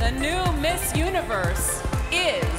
The new Miss Universe is